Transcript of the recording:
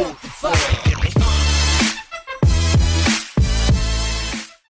Boom.